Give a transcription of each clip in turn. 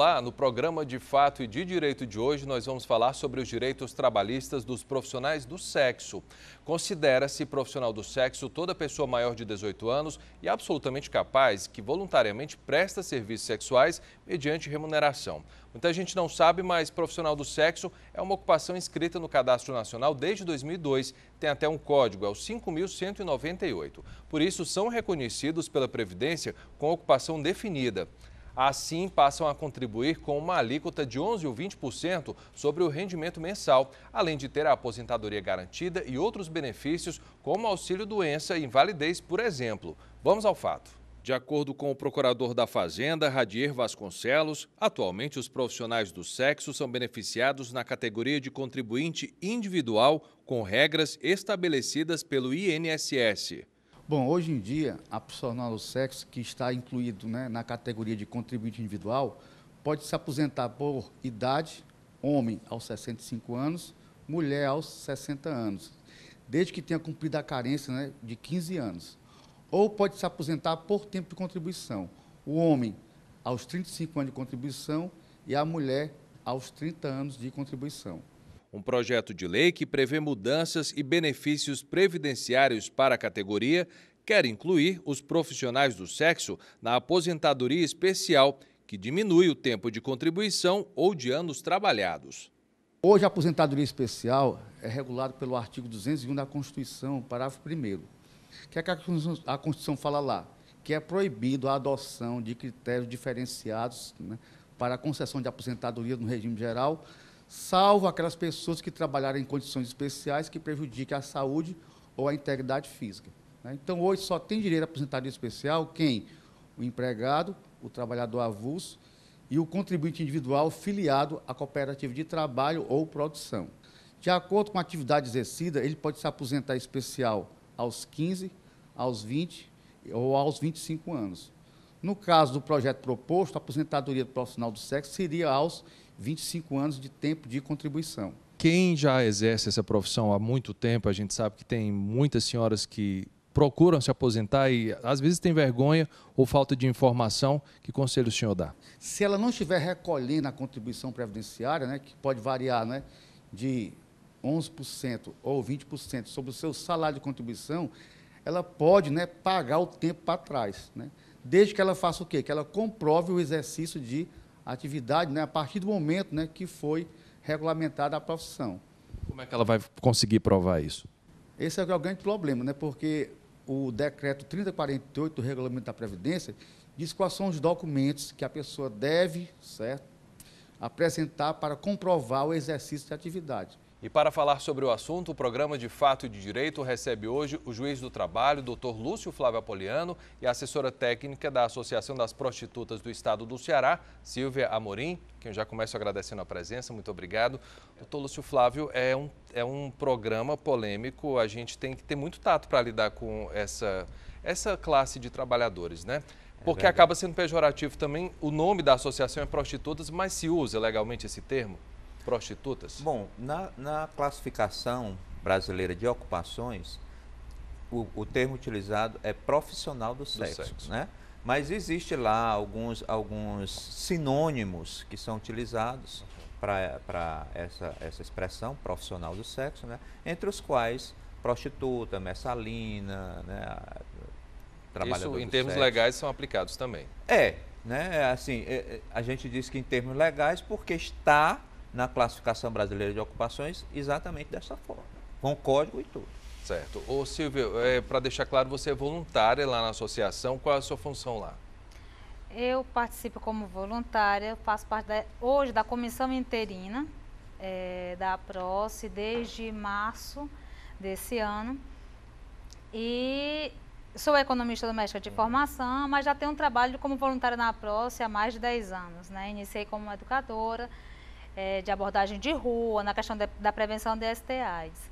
Olá, no programa de Fato e de Direito de hoje nós vamos falar sobre os direitos trabalhistas dos profissionais do sexo. Considera-se profissional do sexo toda pessoa maior de 18 anos e absolutamente capaz que voluntariamente presta serviços sexuais mediante remuneração. Muita gente não sabe, mas profissional do sexo é uma ocupação inscrita no Cadastro Nacional desde 2002. Tem até um código, é o 5.198. Por isso, são reconhecidos pela Previdência com ocupação definida. Assim, passam a contribuir com uma alíquota de 11 ou 20% sobre o rendimento mensal, além de ter a aposentadoria garantida e outros benefícios, como auxílio-doença e invalidez, por exemplo. Vamos ao fato. De acordo com o procurador da Fazenda, Radier Vasconcelos, atualmente os profissionais do sexo são beneficiados na categoria de contribuinte individual com regras estabelecidas pelo INSS. Bom, hoje em dia, a profissional do sexo que está incluído né, na categoria de contribuinte individual pode se aposentar por idade, homem aos 65 anos, mulher aos 60 anos, desde que tenha cumprido a carência né, de 15 anos. Ou pode se aposentar por tempo de contribuição. O homem aos 35 anos de contribuição e a mulher aos 30 anos de contribuição. Um projeto de lei que prevê mudanças e benefícios previdenciários para a categoria quer incluir os profissionais do sexo na aposentadoria especial, que diminui o tempo de contribuição ou de anos trabalhados. Hoje, a aposentadoria especial é regulada pelo artigo 201 da Constituição, parágrafo 1 que é que a Constituição fala lá? Que é proibido a adoção de critérios diferenciados né, para a concessão de aposentadoria no regime geral, salvo aquelas pessoas que trabalharem em condições especiais que prejudiquem a saúde ou a integridade física. Né? Então, hoje só tem direito à aposentadoria especial quem? O empregado, o trabalhador avulso e o contribuinte individual filiado à cooperativa de trabalho ou produção. De acordo com a atividade exercida, ele pode se aposentar especial aos 15, aos 20 ou aos 25 anos. No caso do projeto proposto, a aposentadoria do profissional do sexo seria aos 25 anos de tempo de contribuição. Quem já exerce essa profissão há muito tempo, a gente sabe que tem muitas senhoras que procuram se aposentar e às vezes tem vergonha ou falta de informação. Que conselho o senhor dá? Se ela não estiver recolhendo a contribuição previdenciária, né, que pode variar né, de 11% ou 20% sobre o seu salário de contribuição, ela pode né, pagar o tempo para trás. Né? Desde que ela faça o quê? Que ela comprove o exercício de atividade né, a partir do momento né, que foi regulamentada a profissão. Como é que ela vai conseguir provar isso? Esse é o grande problema, né, porque o decreto 3048 do regulamento da Previdência diz quais são os documentos que a pessoa deve certo, apresentar para comprovar o exercício de atividade. E para falar sobre o assunto, o programa de Fato e de Direito recebe hoje o juiz do trabalho, doutor Lúcio Flávio Apoliano, e a assessora técnica da Associação das Prostitutas do Estado do Ceará, Silvia Amorim, quem já começo agradecendo a presença, muito obrigado. Doutor Lúcio Flávio, é um, é um programa polêmico, a gente tem que ter muito tato para lidar com essa, essa classe de trabalhadores, né? É Porque é acaba sendo pejorativo também, o nome da associação é prostitutas, mas se usa legalmente esse termo? Prostitutas? Bom, na, na classificação brasileira de ocupações, o, o, termo utilizado é profissional do sexo, do sexo, né? Mas existe lá alguns, alguns sinônimos que são utilizados para essa, essa expressão profissional do sexo, né? entre os quais prostituta, messalina, né? Isso, em termos sexo. legais, são aplicados também. É, né? Assim, é, é, a gente diz que em termos legais porque está na classificação brasileira de ocupações exatamente dessa forma, com código e tudo. Certo. Ô Silvio, é, para deixar claro, você é voluntária lá na associação, qual é a sua função lá? Eu participo como voluntária, faço parte da, hoje da comissão interina é, da PROCE desde março desse ano. E sou economista doméstica de formação, mas já tenho um trabalho como voluntária na PROCE há mais de 10 anos. Né? Iniciei como educadora, é, de abordagem de rua, na questão de, da prevenção de STIs.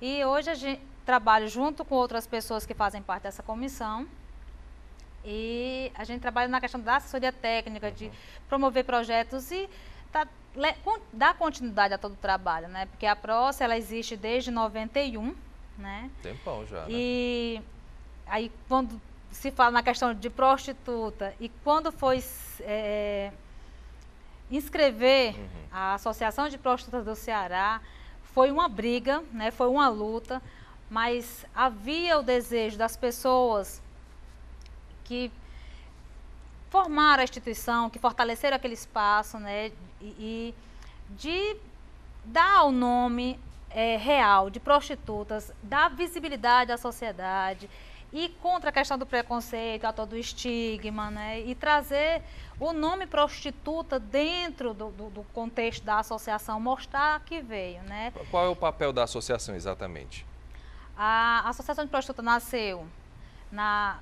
E hoje a gente trabalha junto com outras pessoas que fazem parte dessa comissão. E a gente trabalha na questão da assessoria técnica, uhum. de promover projetos e tá, le, dar continuidade a todo o trabalho, né? Porque a PROS, ela existe desde 91, né? Tempão já, né? E aí, quando se fala na questão de prostituta, e quando foi... É, inscrever uhum. a Associação de Prostitutas do Ceará. Foi uma briga, né, foi uma luta, mas havia o desejo das pessoas que formaram a instituição, que fortaleceram aquele espaço, né, e, e de dar o nome é, real de prostitutas, dar visibilidade à sociedade e contra a questão do preconceito, a todo estigma, né? E trazer o nome prostituta dentro do, do, do, contexto da associação, mostrar que veio, né? Qual é o papel da associação exatamente? A Associação de Prostituta nasceu na,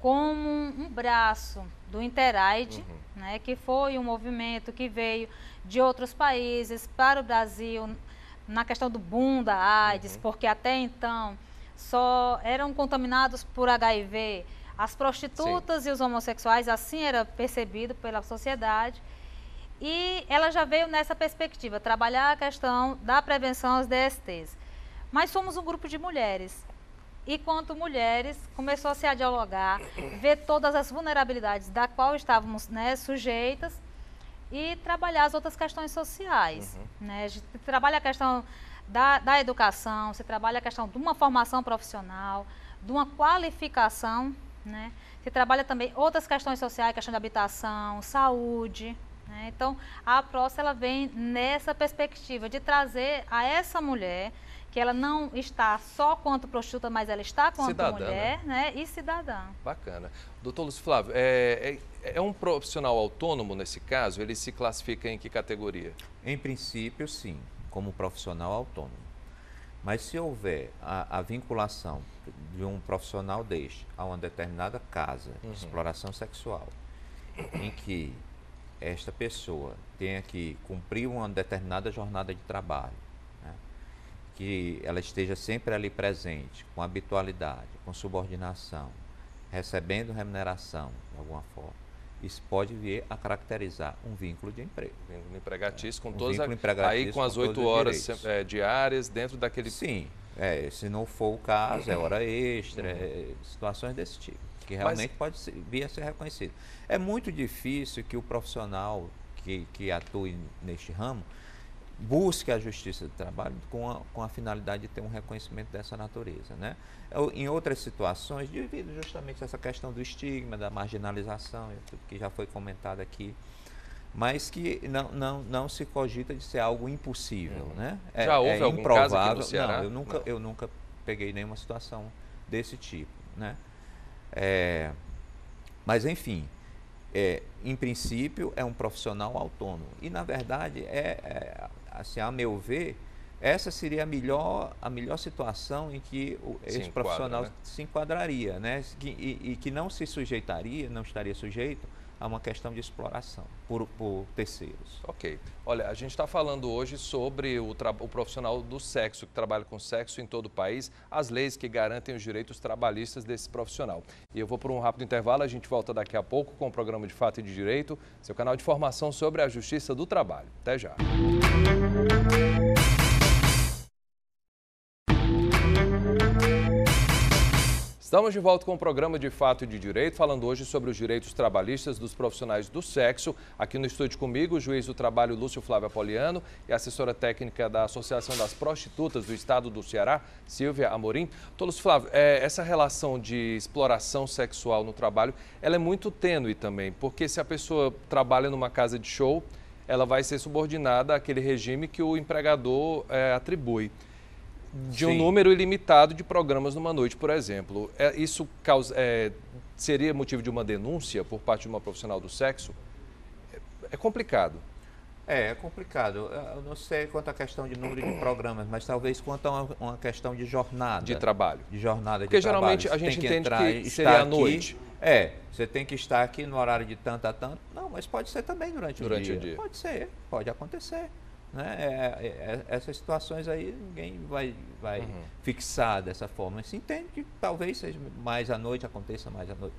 como um braço do Interaide, uhum. né? Que foi um movimento que veio de outros países para o Brasil na questão do boom da AIDS, uhum. porque até então só eram contaminados por HIV as prostitutas Sim. e os homossexuais, assim era percebido pela sociedade. E ela já veio nessa perspectiva, trabalhar a questão da prevenção aos DSTs. Mas somos um grupo de mulheres. E quanto mulheres, começou a se dialogar, ver todas as vulnerabilidades da qual estávamos né, sujeitas e trabalhar as outras questões sociais. Uhum. Né? A gente trabalha a questão da, da educação, você trabalha a questão de uma formação profissional, de uma qualificação, né? Você trabalha também outras questões sociais, questão de habitação, saúde. Né? Então, a PROS ela vem nessa perspectiva de trazer a essa mulher que ela não está só quanto prostituta, mas ela está quanto cidadã, mulher né? né? e cidadã. Bacana. Doutor Luiz Flávio, é, é, é, um profissional autônomo nesse caso? Ele se classifica em que categoria? Em princípio, sim como profissional autônomo. Mas se houver a, a vinculação de um profissional deste a uma determinada casa uhum. de exploração sexual, em que esta pessoa tenha que cumprir uma determinada jornada de trabalho, né? que ela esteja sempre ali presente, com habitualidade, com subordinação, recebendo remuneração de alguma forma, isso pode vir a caracterizar um vínculo de emprego. Vínculo empregatício com um todas a, aí com as oito horas é, diárias dentro daquele. Sim, é, se não for o caso, é hora extra, uhum. é, situações desse tipo, que realmente Mas... pode ser, vir a ser reconhecido. É muito difícil que o profissional que, que atue neste ramo busque a justiça do trabalho com a, com a finalidade de ter um reconhecimento dessa natureza. Né? Em outras situações, devido justamente a essa questão do estigma, da marginalização, que já foi comentado aqui, mas que não, não, não se cogita de ser algo impossível. Uhum. Né? É, já houve é algum improvável. caso aqui no Ceará? Não, eu nunca, não. eu nunca peguei nenhuma situação desse tipo. Né? É, mas, enfim, é, em princípio, é um profissional autônomo. E, na verdade, é, é assim, a meu ver, essa seria a melhor, a melhor situação em que o, esse enquadra, profissional né? se enquadraria, né? E, e, que não se sujeitaria, não estaria sujeito a uma questão de exploração por, por terceiros. Ok. Olha, a gente está falando hoje sobre o, o, profissional do sexo, que trabalha com sexo em todo o país, as leis que garantem os direitos trabalhistas desse profissional. E eu vou por um rápido intervalo, a gente volta daqui a pouco com o programa de Fato e de Direito, seu canal de formação sobre a Justiça do Trabalho. Até já. Estamos de volta com o programa de Fato e de Direito, falando hoje sobre os direitos trabalhistas dos profissionais do sexo. Aqui no estúdio comigo, o juiz do trabalho Lúcio Flávio Apoliano e a assessora técnica da Associação das Prostitutas do Estado do Ceará, Silvia Amorim. Tolos Flávio, é, essa relação de exploração sexual no trabalho, ela é muito tênue também, porque se a pessoa trabalha numa casa de show, ela vai ser subordinada àquele regime que o empregador é, atribui de Sim. um número ilimitado de programas numa noite, por exemplo. É, isso causa, é, seria motivo de uma denúncia por parte de uma profissional do sexo? É, é complicado. É, é complicado. Eu não sei quanto à questão de número de programas, mas talvez quanto a uma, uma questão de jornada. De trabalho. De jornada Porque de geralmente trabalho. a gente que entende entrar, que seria à noite. É, você tem que estar aqui no horário de tanto a tanto. Não, mas pode ser também durante, durante o, dia. o dia. Pode ser, pode acontecer. Né? É, é, é, essas situações aí ninguém vai, vai uhum. fixar dessa forma. Se entende que talvez seja mais à noite, aconteça mais à noite.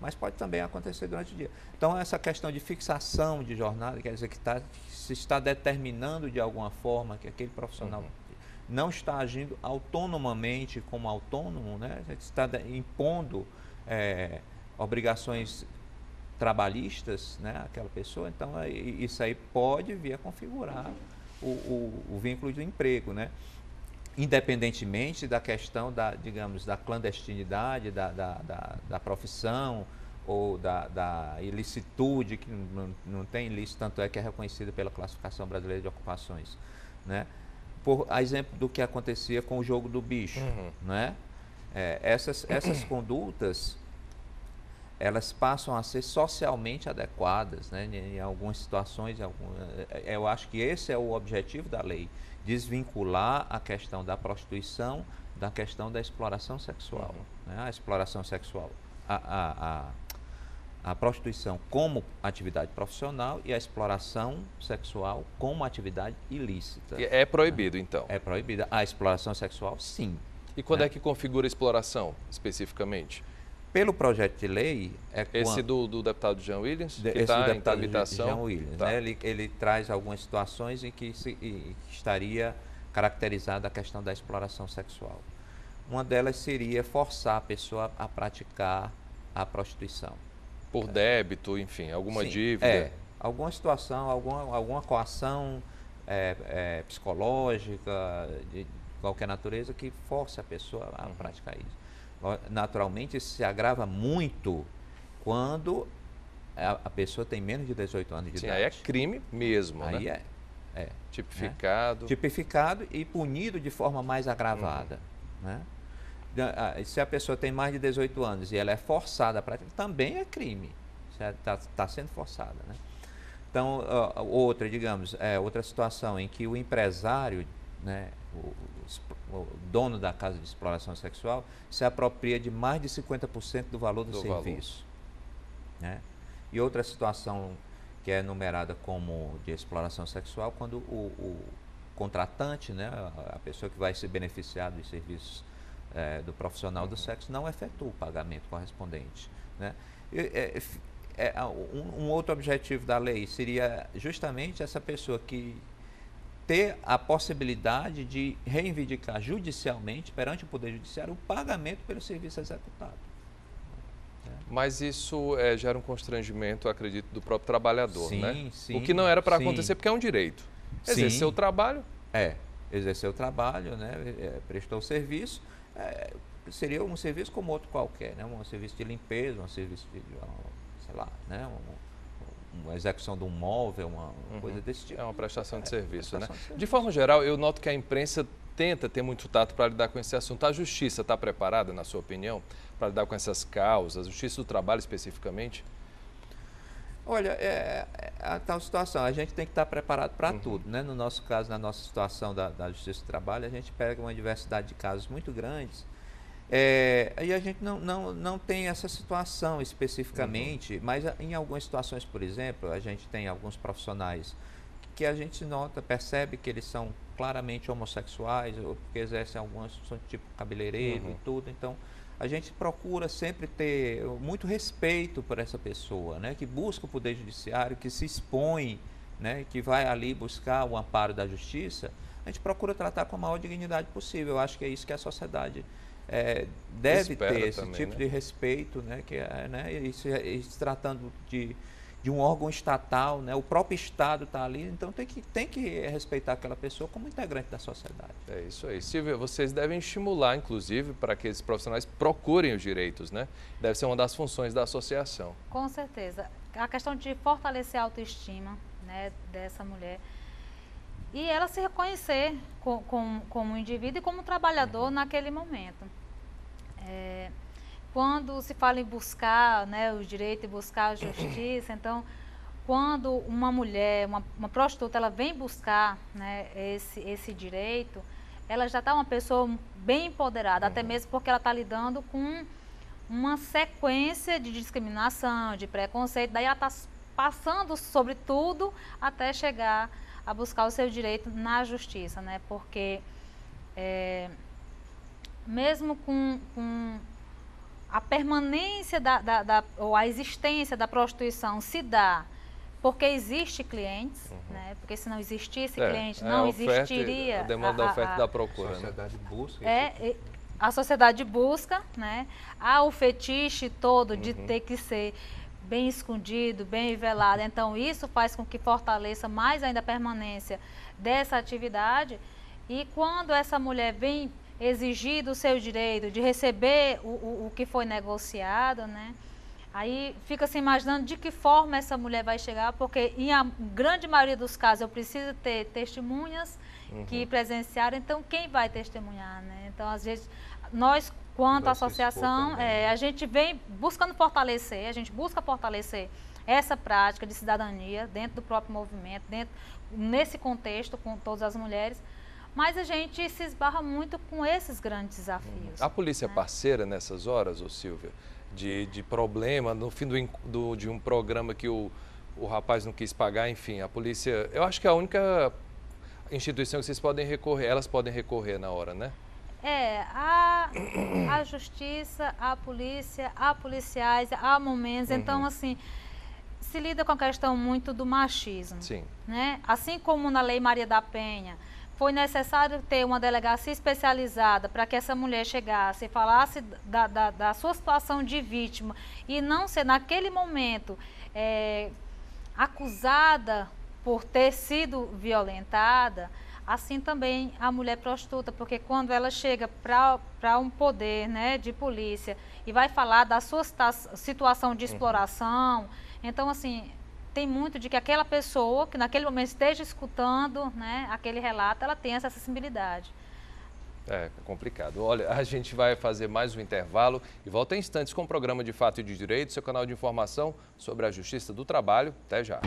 Mas pode também acontecer durante o dia. Então, essa questão de fixação de jornada, quer dizer que tá, se está determinando de alguma forma que aquele profissional uhum. não está agindo autonomamente como autônomo, né? está impondo é, obrigações trabalhistas, né, aquela pessoa, então isso aí pode vir a configurar o, o, o vínculo de emprego, né? independentemente da questão da, digamos, da clandestinidade da, da, da, da profissão ou da, da, ilicitude, que não, não tem ilícito, tanto é que é reconhecida pela classificação brasileira de ocupações. Né? Por exemplo do que acontecia com o jogo do bicho. Uhum. Né? É, essas, essas condutas elas passam a ser socialmente adequadas, né? em, algumas situações, em algum, é, é, eu acho que esse é o objetivo da lei, desvincular a questão da prostituição da questão da exploração sexual. Uhum. Né? A exploração sexual, a, a, a, a, prostituição como atividade profissional e a exploração sexual como atividade ilícita. É proibido, né? então? É proibida. A exploração sexual, sim. E quando né? é que configura a exploração, especificamente? Pelo projeto de lei... É Esse do, do, deputado Jean Williams, que está em tramitação? Jean Williams, tá. né? ele, ele, traz algumas situações em que se, e, estaria caracterizada a questão da exploração sexual. Uma delas seria forçar a pessoa a praticar a prostituição. Por débito, enfim, alguma Sim, dívida? É, alguma situação, alguma, alguma coação é, é, psicológica, de qualquer natureza, que force a pessoa a uhum. praticar isso naturalmente isso se agrava muito quando a, a, pessoa tem menos de 18 anos de Sim, idade. Aí é crime mesmo, aí né? é, é. Tipificado. Né? Tipificado e punido de forma mais agravada. Uhum. Né? Se a pessoa tem mais de 18 anos e ela é forçada a praticar, também é crime. Está tá sendo forçada. Né? Então, outra, digamos, é, outra situação em que o empresário, né, o, o dono da casa de exploração sexual se apropria de mais de 50% do valor do, do serviço. Valor. Né? E outra situação que é numerada como de exploração sexual, quando o, o contratante, né, a pessoa que vai se beneficiar dos serviços é, do profissional uhum. do sexo, não efetua o pagamento correspondente. Né? E, é, é, um, um outro objetivo da lei seria justamente essa pessoa que ter a possibilidade de reivindicar judicialmente, perante o Poder Judiciário, o pagamento pelo serviço executado. Mas isso é, gera um constrangimento, acredito, do próprio trabalhador, sim, né? Sim, o que não era para acontecer porque é um direito. Exercer o trabalho. É, exercer o trabalho, né? É, prestou o serviço. É, seria um serviço como outro qualquer, né? Um serviço de limpeza, um serviço de, sei lá, né? Um, uma execução de um móvel, uma uhum. coisa desse tipo. É uma prestação de é, serviço, prestação né? De, serviço. de forma geral, eu noto que a imprensa tenta ter muito tato para lidar com esse assunto. A justiça está preparada, na sua opinião, para lidar com essas causas, a justiça do trabalho especificamente? Olha, é, é a tal situação, a gente tem que estar preparado para uhum. tudo. Né? No nosso caso, na nossa situação da, da Justiça do Trabalho, a gente pega uma diversidade de casos muito grandes é, e a gente não, não, não tem essa situação especificamente, uhum. mas em algumas situações, por exemplo, a gente tem alguns profissionais que a gente nota, percebe que eles são claramente homossexuais, ou porque exercem algumas funções tipo cabeleireiro uhum. e tudo. Então, a gente procura sempre ter muito respeito por essa pessoa, né, que busca o poder judiciário, que se expõe, né, que vai ali buscar o amparo da justiça. A gente procura tratar com a maior dignidade possível. Eu acho que é isso que a sociedade é, deve Espera ter esse também, tipo né? de respeito, né, que é, né, se, e se tratando de, de um órgão estatal, né, o próprio Estado está ali, então tem que, tem que respeitar aquela pessoa como integrante da sociedade. É isso aí. Silvia, vocês devem estimular, inclusive, para que esses profissionais procurem os direitos, né? Deve ser uma das funções da associação. Com certeza. A questão de fortalecer a autoestima né, dessa mulher e ela se reconhecer com, com, como indivíduo e como trabalhador uhum. naquele momento. É, quando se fala em buscar né, o direito e buscar a justiça, então, quando uma mulher, uma, uma prostituta, ela vem buscar né, esse, esse direito, ela já está uma pessoa bem empoderada, uhum. até mesmo porque ela está lidando com uma sequência de discriminação, de preconceito, daí ela está passando sobre tudo até chegar a buscar o seu direito na justiça, né? Porque é, mesmo com, com a permanência da, da, da, ou a existência da prostituição se dá porque existe clientes, uhum. né? Porque se não existisse é, cliente, é não existiria a demanda da oferta e da procura. A né? sociedade né? busca. É, a sociedade busca, né? Há o fetiche todo de uhum. ter que ser bem escondido, bem velado. Então, isso faz com que fortaleça mais ainda a permanência dessa atividade. E quando essa mulher vem exigir do seu direito de receber o, o, o que foi negociado, né? Aí fica se imaginando de que forma essa mulher vai chegar, porque em a grande maioria dos casos eu preciso ter testemunhas uhum. que presenciaram, então quem vai testemunhar, né? Então, às vezes, nós, quanto associação, é, a gente vem buscando fortalecer, a gente busca fortalecer essa prática de cidadania dentro do próprio movimento, dentro, nesse contexto com todas as mulheres, mas a gente se esbarra muito com esses grandes desafios. A polícia né? é parceira nessas horas, ô Silvia? De, de problema, no fim do, do, de um programa que o, o rapaz não quis pagar, enfim, a polícia. Eu acho que é a única instituição que vocês podem recorrer, elas podem recorrer na hora, né? É, a, a justiça, a polícia, há policiais, há momentos. Uhum. Então, assim, se lida com a questão muito do machismo. Sim. Né? Assim como na Lei Maria da Penha, foi necessário ter uma delegacia especializada para que essa mulher chegasse e falasse da, da, da, sua situação de vítima e não ser naquele momento é, acusada por ter sido violentada, assim também a mulher prostituta, porque quando ela chega para um poder né, de polícia e vai falar da sua situação de uhum. exploração, então assim, tem muito de que aquela pessoa que naquele momento esteja escutando né, aquele relato, ela tem essa acessibilidade. É, é complicado. Olha, a gente vai fazer mais um intervalo e volta em instantes com o programa de Fato e de Direito, seu canal de informação sobre a Justiça do Trabalho. Até já.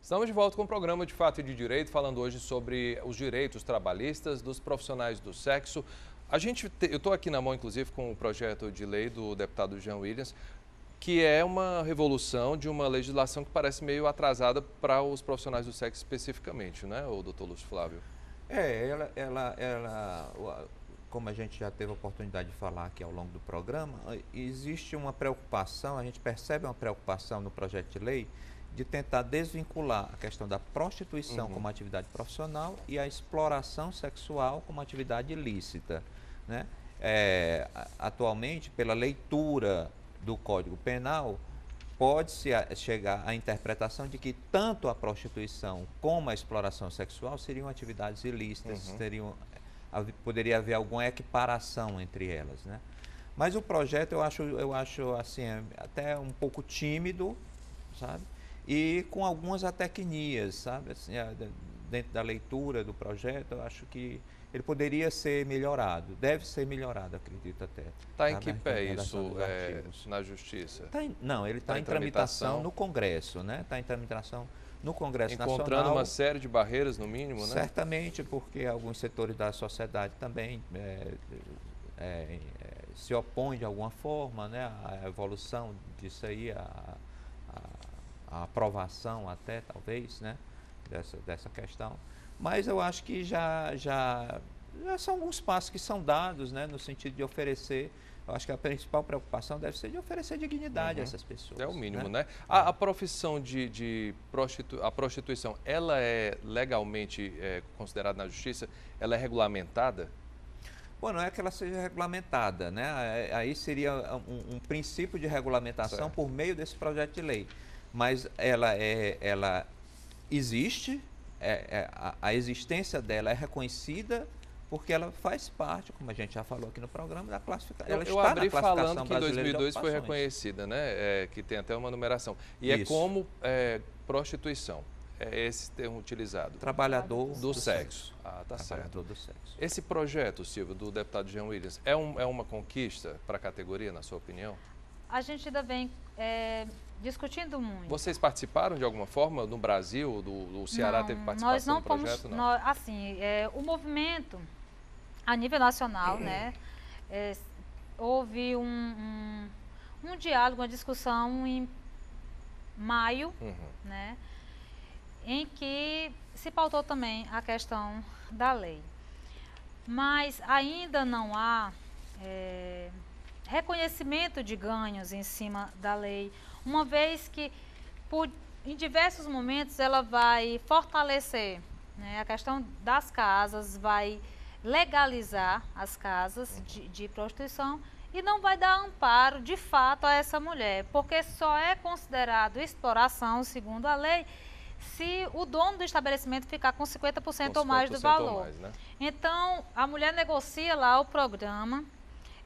Estamos de volta com o programa de Fato e de Direito, falando hoje sobre os direitos trabalhistas dos profissionais do sexo. A gente, eu estou aqui na mão, inclusive, com o projeto de lei do deputado Jean Williams, que é uma revolução de uma legislação que parece meio atrasada para os profissionais do sexo especificamente, né, o doutor Lúcio Flávio? É, ela, ela, ela, como a gente já teve a oportunidade de falar aqui ao longo do programa, existe uma preocupação, a gente percebe uma preocupação no projeto de lei de tentar desvincular a questão da prostituição uhum. como atividade profissional e a exploração sexual como atividade ilícita. Né? É, atualmente, pela leitura do Código Penal, pode-se chegar à interpretação de que tanto a prostituição como a exploração sexual seriam atividades ilícitas, uhum. seriam, poderia haver alguma equiparação entre elas. Né? Mas o projeto eu acho, eu acho assim, é até um pouco tímido, sabe? E com algumas atecnias, sabe? Assim, dentro da leitura do projeto, eu acho que ele poderia ser melhorado, deve ser melhorado, acredito até. Está em tá que pé isso é, na Justiça? Tá em, não, ele está tá em, tramitação, tramitação no Congresso, né? Está em tramitação no Congresso Encontrando Nacional. Encontrando uma série de barreiras, no mínimo, né? Certamente, porque alguns setores da sociedade também é, é, é, se opõem de alguma forma né, à evolução disso aí, à, à aprovação até, talvez, né, dessa, dessa questão. Mas eu acho que já, já, já são alguns passos que são dados, né, no sentido de oferecer eu acho que a principal preocupação deve ser de oferecer dignidade uhum. a essas pessoas. É o mínimo, né? né? A, a, profissão de, de prostitu a prostituição, ela é legalmente é, considerada na justiça? Ela é regulamentada? Bom, não é que ela seja regulamentada, né? Aí seria um, um princípio de regulamentação certo. por meio desse projeto de lei. Mas ela, é, ela existe, é, é, a, a, existência dela é reconhecida porque ela faz parte, como a gente já falou aqui no programa, da classificação. Ela eu, eu abri falando que em 2002 foi reconhecida, né? É, que tem até uma numeração. E é Isso. é como prostituição. É esse termo utilizado. Trabalhador do, do sexo. sexo. Ah, tá Trabalhador certo. do sexo. Esse projeto, Silvio, do deputado Jean Williams, é, um, é uma conquista para a categoria, na sua opinião? A gente ainda vem é, discutindo muito. Vocês participaram de alguma forma no Brasil? Do, do Ceará não, teve participação nós não no projeto? Fomos, não, assim, é, o movimento a nível nacional, né, é, houve um, um, um, diálogo, uma discussão em maio, uhum. né, em que se pautou também a questão da lei. Mas ainda não há é, reconhecimento de ganhos em cima da lei, uma vez que por, em diversos momentos ela vai fortalecer né, a questão das casas, vai legalizar as casas de, de prostituição e não vai dar amparo de fato a essa mulher, porque só é considerado exploração, segundo a lei, se o dono do estabelecimento ficar com 50%, com 50 ou mais do valor. Mais, né? Então, a mulher negocia lá o programa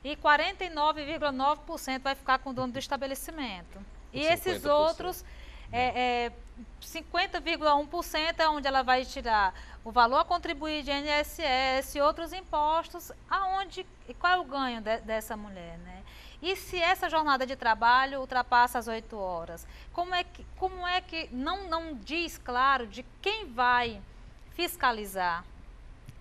e 49,9% vai ficar com o dono do estabelecimento. E esses outros, é, é, 50,1% é onde ela vai tirar o valor a contribuir de INSS e outros impostos, aonde e qual é o ganho de, dessa mulher, né? E se essa jornada de trabalho ultrapassa as 8 horas? Como é que, como é que não, não diz claro de quem vai fiscalizar?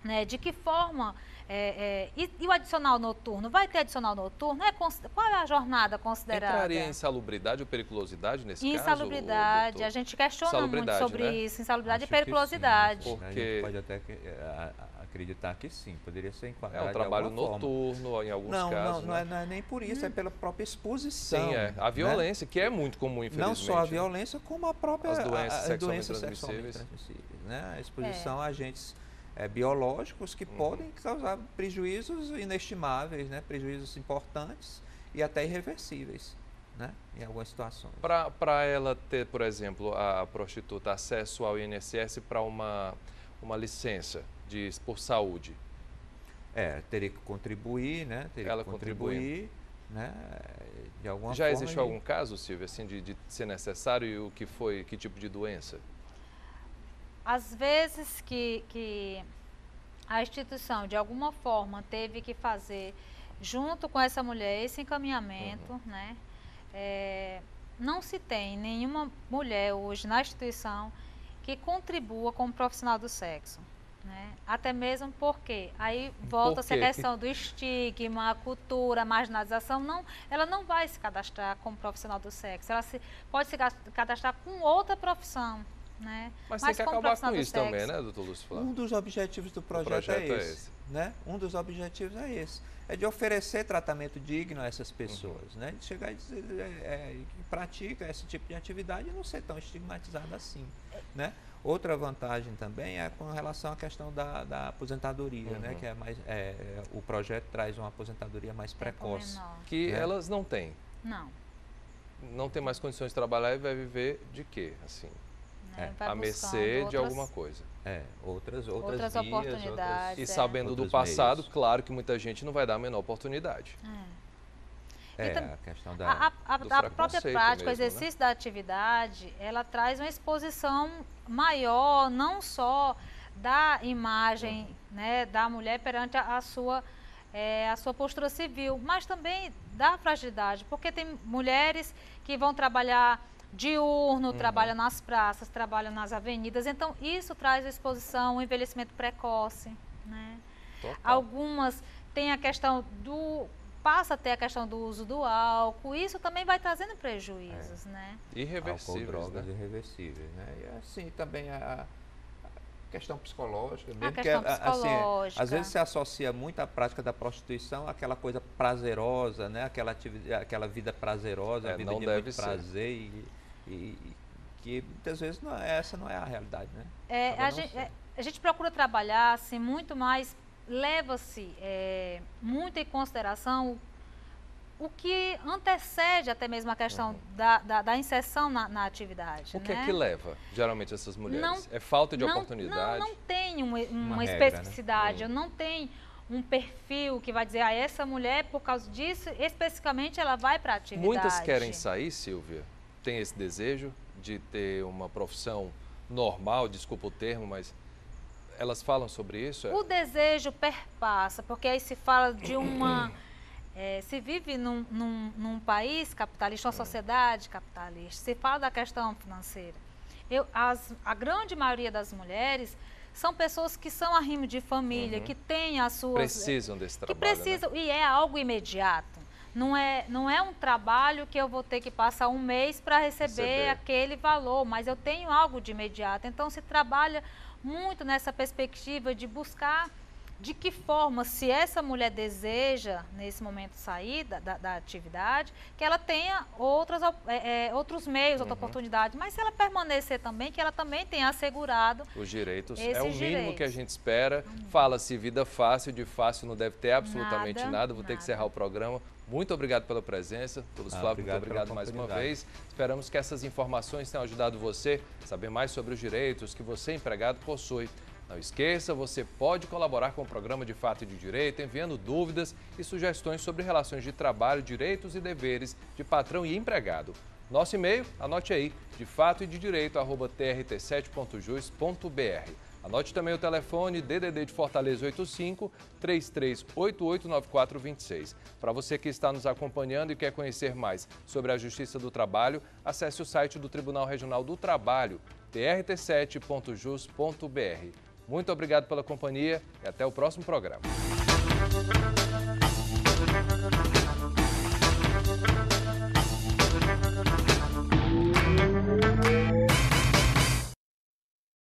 Né? De que forma é, é, e, e, o adicional noturno? Vai ter adicional noturno? É, qual é a jornada considerada? Entraria em insalubridade ou periculosidade nesse insalubridade, caso? Insalubridade. A gente questiona muito sobre né? isso. Insalubridade Acho e periculosidade. Sim, porque... A gente pode até é, acreditar que sim, poderia ser enquadrado. É um trabalho noturno forma. em alguns não, casos. Não, não, é, não é nem por isso, hum. é pela própria exposição. Sim, é. A né? violência, né? que é muito comum, infelizmente. Não só a violência, como a própria As doenças, a, a sexualmente, doenças transmissíveis. sexualmente transmissíveis. Né? A exposição é. a agentes é, biológicos que uhum. podem causar prejuízos inestimáveis, né? prejuízos importantes e até irreversíveis. Né, em algumas situações. Para ela ter, por exemplo, a prostituta acesso ao INSS para uma, uma licença de, por saúde? É, teria que contribuir, né? Teria ela que contribuir, né? De alguma Já forma. existiu algum caso, Silvia, assim, de, de ser necessário e o que foi, que tipo de doença? Às vezes que, que a instituição, de alguma forma, teve que fazer, junto com essa mulher, esse encaminhamento, uhum. né? É, não se tem nenhuma mulher hoje na instituição que contribua como profissional do sexo. Né? Até mesmo porque aí volta-se a questão do estigma, a cultura, a marginalização. Não, ela não vai se cadastrar como profissional do sexo. Ela se, pode se cadastrar com outra profissão. Né? Mas, Mas tem que acabar com isso também, né, doutor Lúcio Um dos objetivos do projeto, projeto é, esse, é, esse, Né? Um dos objetivos é esse. É de oferecer tratamento digno a essas pessoas. Uhum. Né? De chegar e dizer é, é, que pratica esse tipo de atividade e não ser tão estigmatizado assim. Né? Outra vantagem também é com relação à questão da, da aposentadoria, né? uhum. né? que é mais, é, o projeto traz uma aposentadoria mais precoce. Que né? elas não têm. Não. Não tem mais condições de trabalhar e vai viver de quê? Assim? É. A mercê de alguma coisa. É, outras, outras, outras vias, oportunidades. Outras, e sabendo do passado, meios. claro que muita gente não vai dar a menor oportunidade. É, é então, a questão da, a, a, a própria prática, mesmo, o né? exercício né? da atividade, ela traz uma exposição maior, não só da imagem uhum. né, da mulher perante a, a sua, é, a sua postura civil, mas também da fragilidade, porque tem mulheres que vão trabalhar diurno, uhum. trabalha nas praças, trabalha nas avenidas. Então, isso traz a exposição, o envelhecimento precoce. Né? Algumas têm a questão do. passa a ter a questão do uso do álcool. Isso também vai trazendo prejuízos. É. Né? Irreversíveis. Álcool, drogas né? irreversíveis. Né? E assim também a questão psicológica, mesmo a questão que psicológica. assim, às vezes se associa muito a prática da prostituição àquela coisa prazerosa, né? Aquela atividade, aquela vida prazerosa, é, a vida de muito prazer e, e, que muitas vezes não é, essa não é a realidade, né? É, a, gente, é, a gente procura trabalhar assim, muito mais, leva-se é, muito em consideração o, o que antecede até mesmo a questão uhum. da, da, da, inserção na, na atividade. O que é né? é que leva, geralmente, essas mulheres? Não, é falta de não, oportunidade? Não, não tem uma, uma, uma especificidade, regra, né? não tem um perfil que vai dizer, ah, essa mulher, por causa disso, especificamente, ela vai para a atividade. Muitas querem sair, Silvia? Tem esse desejo de ter uma profissão normal, desculpa o termo, mas elas falam sobre isso? O desejo perpassa, porque aí se fala de uma. É, se vive num, num, num, país capitalista, uma sociedade capitalista, se fala da questão financeira. Eu, as, a grande maioria das mulheres são pessoas que são arrimo de família, uhum. que têm as suas. Precisam desse trabalho. Que precisam, né? e é algo imediato. Não é, não é um trabalho que eu vou ter que passar um mês para receber, receber aquele valor, mas eu tenho algo de imediato. Então, se trabalha muito nessa perspectiva de buscar de que forma, se essa mulher deseja, nesse momento, sair da, da, da atividade, que ela tenha outras, é, é, outros meios, uhum. outra oportunidade, mas se ela permanecer também, que ela também tenha assegurado os direitos. É o mínimo direitos. que a gente espera. Uhum. Fala-se vida fácil, de fácil não deve ter absolutamente nada. nada. Vou nada. ter que encerrar o programa. Muito obrigado pela presença, todos ah, Flávio, muito obrigado mais uma vez. Esperamos que essas informações tenham ajudado você a saber mais sobre os direitos que você, empregado, possui. Não esqueça, você pode colaborar com o programa de Fato e de Direito enviando dúvidas e sugestões sobre relações de trabalho, direitos e deveres de patrão e empregado. Nosso e-mail, anote aí, de fato e de direito, arroba trt7.jus.br. Anote também o telefone DDD de Fortaleza 85 33889426. Para você que está nos acompanhando e quer conhecer mais sobre a Justiça do Trabalho, acesse o site do Tribunal Regional do Trabalho, trt7.jus.br. Muito obrigado pela companhia e até o próximo programa.